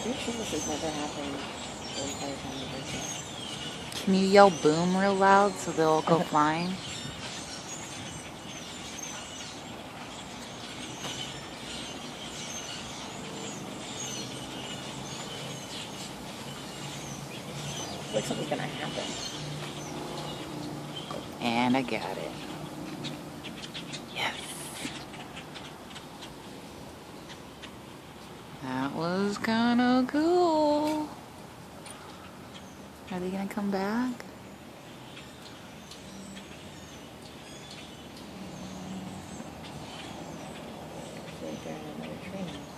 think this has never happened the entire time we've been here. Can you yell boom real loud so they'll go flying? It's like something's gonna happen. And I got it. That was kind of cool. Are they gonna come back? I they're in another.